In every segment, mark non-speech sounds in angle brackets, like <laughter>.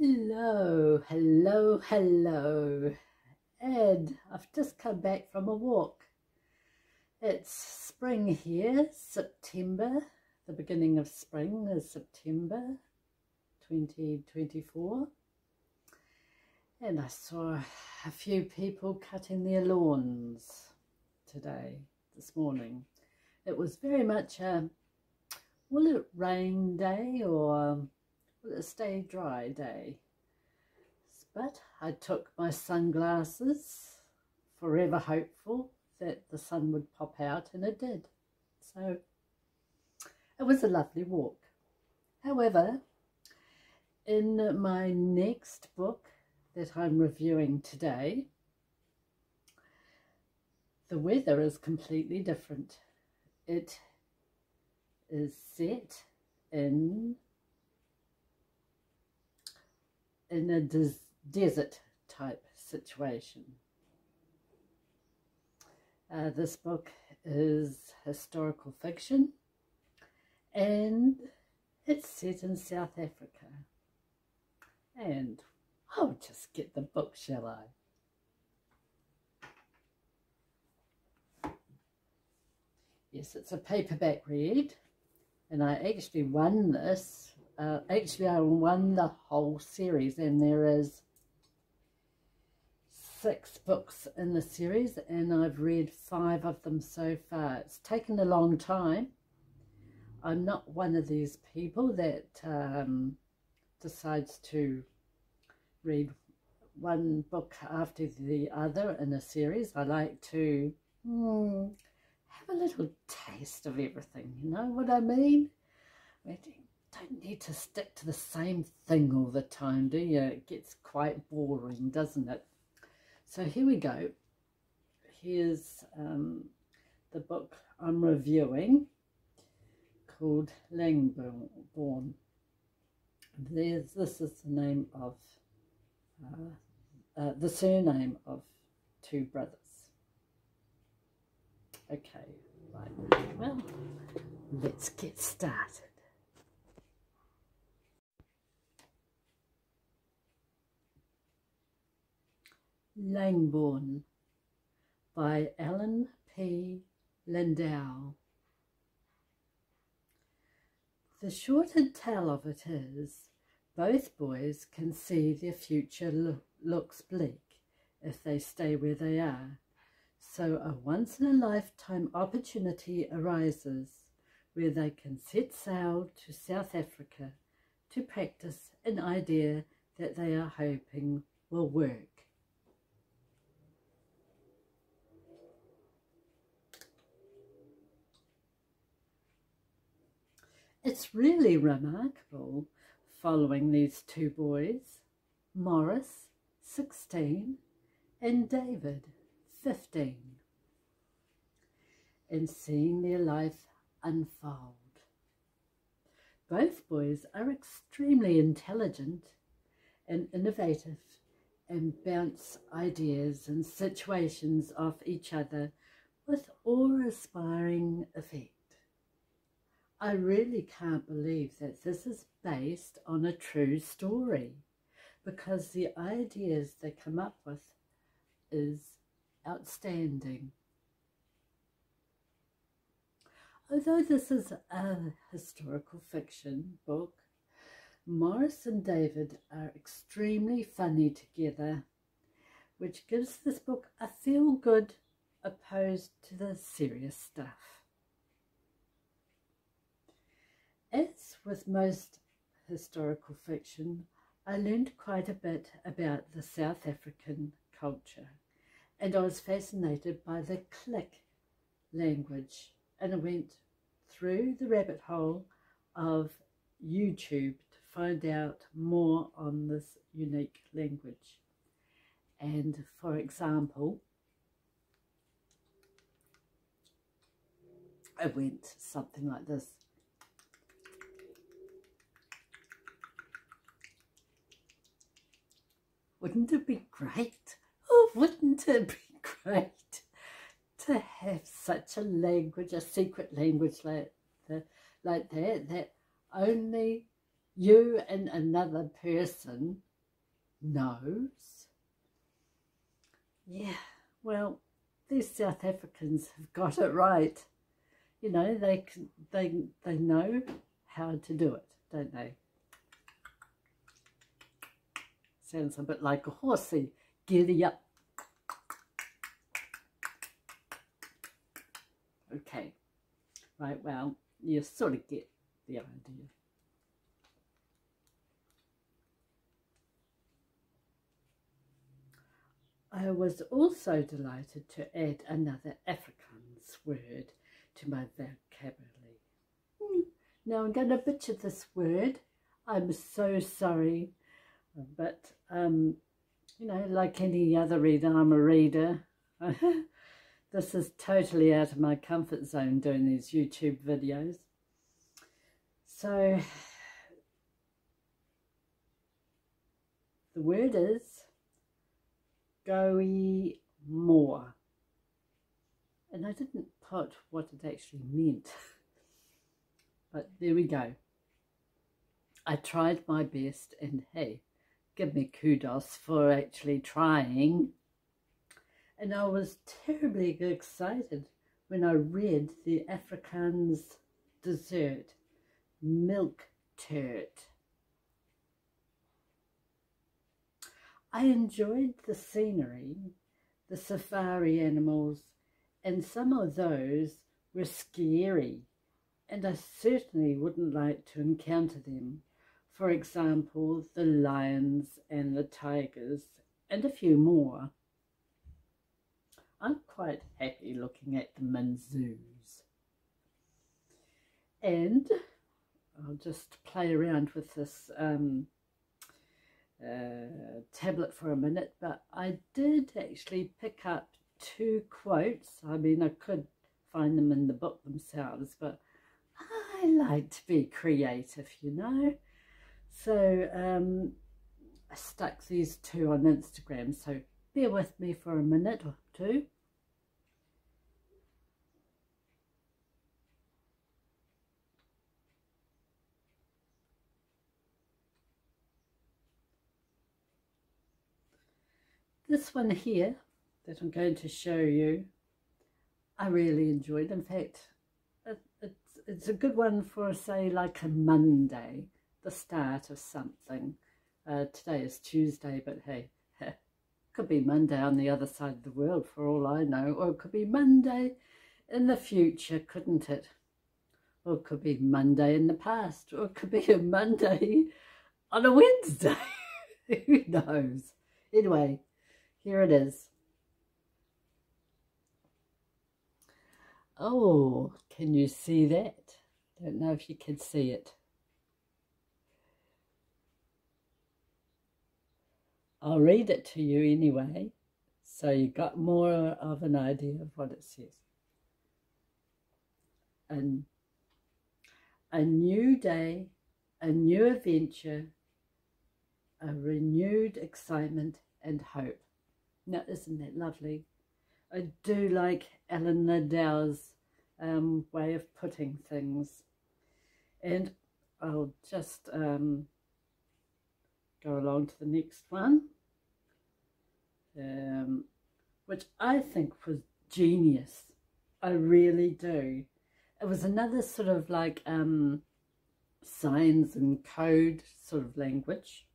Hello, hello, hello. Ed, I've just come back from a walk. It's spring here, September. The beginning of spring is September 2024. And I saw a few people cutting their lawns today, this morning. It was very much a, will it rain day or stay dry day? But I took my sunglasses, forever hopeful that the sun would pop out, and it did. So it was a lovely walk. However, in my next book that I'm reviewing today, the weather is completely different. It is set in in a des desert type situation. Uh, this book is historical fiction and it's set in South Africa. And I'll just get the book, shall I? Yes, it's a paperback read and I actually won this. Uh, I won the whole series and there is six books in the series and I've read five of them so far. It's taken a long time. I'm not one of these people that um, decides to read one book after the other in a series. I like to mm, have a little taste of everything, you know what I mean? Don't need to stick to the same thing all the time, do you? It gets quite boring, doesn't it? So here we go. Here's um, the book I'm reviewing called Langbourne. There's, this is the name of, uh, uh, the surname of two brothers. Okay, right, well, let's get started. Langbourne by Alan P. Landau. The short and tell of it is, both boys can see their future lo looks bleak if they stay where they are. So a once-in-a-lifetime opportunity arises where they can set sail to South Africa to practice an idea that they are hoping will work. It's really remarkable following these two boys, Morris, 16, and David, 15, and seeing their life unfold. Both boys are extremely intelligent and innovative and bounce ideas and situations off each other with awe-inspiring effect. I really can't believe that this is based on a true story because the ideas they come up with is outstanding. Although this is a historical fiction book, Morris and David are extremely funny together, which gives this book a feel-good opposed to the serious stuff. As with most historical fiction, I learned quite a bit about the South African culture and I was fascinated by the click language and I went through the rabbit hole of YouTube to find out more on this unique language. And for example, I went something like this. Wouldn't it be great? Oh, wouldn't it be <laughs> great to have such a language, a secret language like, the, like that, that only you and another person knows? Yeah, well, these South Africans have got it right. You know, they they they know how to do it, don't they? Sounds a bit like a horsey. Giddy up. Okay. Right, well, you sort of get the idea. I was also delighted to add another Afrikaans word to my vocabulary. Hmm. Now I'm going to butcher this word. I'm so sorry. But, um, you know, like any other reader, I'm a reader. <laughs> this is totally out of my comfort zone doing these YouTube videos. So, the word is goeie more. And I didn't put what it actually meant. <laughs> but there we go. I tried my best and hey, give me kudos for actually trying. And I was terribly excited when I read the Afrikaans dessert, milk tart. I enjoyed the scenery, the safari animals, and some of those were scary, and I certainly wouldn't like to encounter them. For example, the lions and the tigers, and a few more. I'm quite happy looking at them in zoos. And I'll just play around with this um, uh, tablet for a minute, but I did actually pick up two quotes. I mean, I could find them in the book themselves, but I like to be creative, you know. So um, I stuck these two on Instagram, so bear with me for a minute or two. This one here that I'm going to show you, I really enjoyed. In fact, it, it's, it's a good one for, say, like a Monday, the start of something. Uh, today is Tuesday, but hey, <laughs> could be Monday on the other side of the world for all I know, or it could be Monday in the future, couldn't it? Or it could be Monday in the past, or it could be a Monday on a Wednesday. <laughs> Who knows? Anyway, here it is. Oh, can you see that? Don't know if you can see it. I'll read it to you anyway, so you got more of an idea of what it says. And a new day, a new adventure, a renewed excitement and hope. Now, isn't that lovely? I do like Alan Landau's um, way of putting things. And I'll just um, go along to the next one, um, which I think was genius. I really do. It was another sort of like um, signs and code sort of language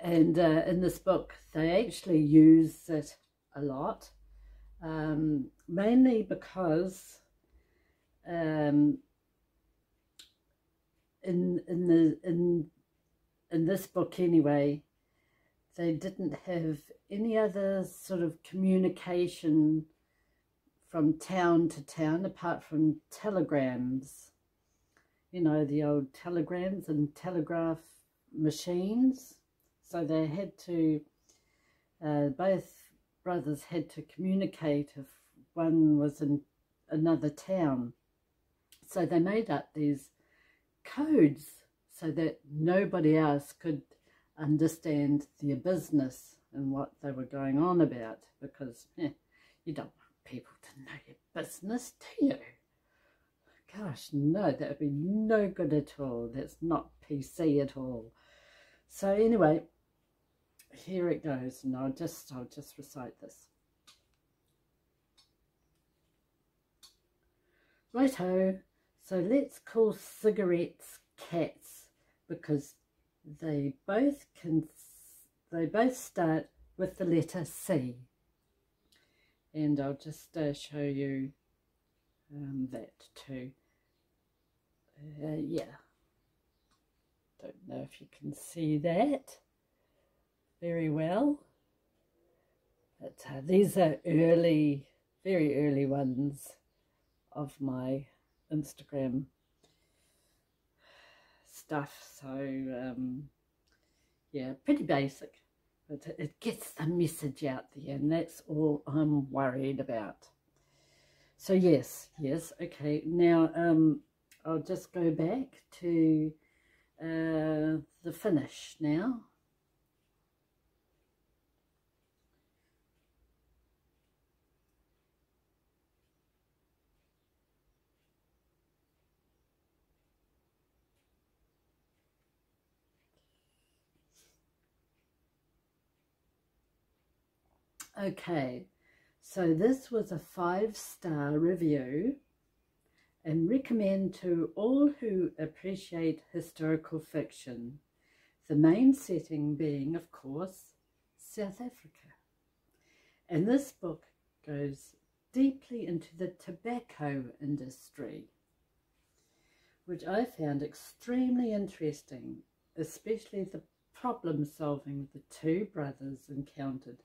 and uh, in this book they actually use it a lot um, mainly because um, in in the in in this book anyway they didn't have any other sort of communication from town to town apart from telegrams you know the old telegrams and telegraph machines so they had to, uh, both brothers had to communicate if one was in another town. So they made up these codes so that nobody else could understand their business and what they were going on about because eh, you don't want people to know your business, do you? Gosh, no, that would be no good at all. That's not PC at all. So anyway, here it goes, and I'll just I'll just recite this. Righto, so let's call cigarettes cats because they both can they both start with the letter C. And I'll just uh, show you um, that too. Uh, yeah. Don't know if you can see that very well. But uh, these are early, very early ones of my Instagram stuff. So, um, yeah, pretty basic. But it gets the message out there and that's all I'm worried about. So yes, yes, okay. Now um, I'll just go back to uh, the finish now. Okay, so this was a five-star review and recommend to all who appreciate historical fiction, the main setting being, of course, South Africa. And this book goes deeply into the tobacco industry, which I found extremely interesting, especially the problem solving the two brothers encountered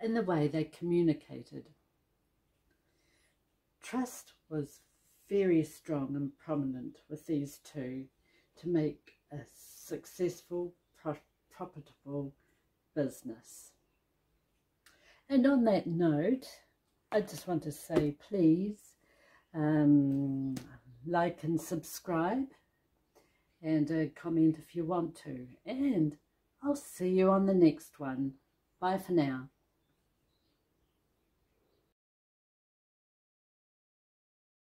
in the way they communicated. Trust was very strong and prominent with these two to make a successful, pro profitable business. And on that note, I just want to say please um, like and subscribe and uh, comment if you want to. And I'll see you on the next one. Bye for now.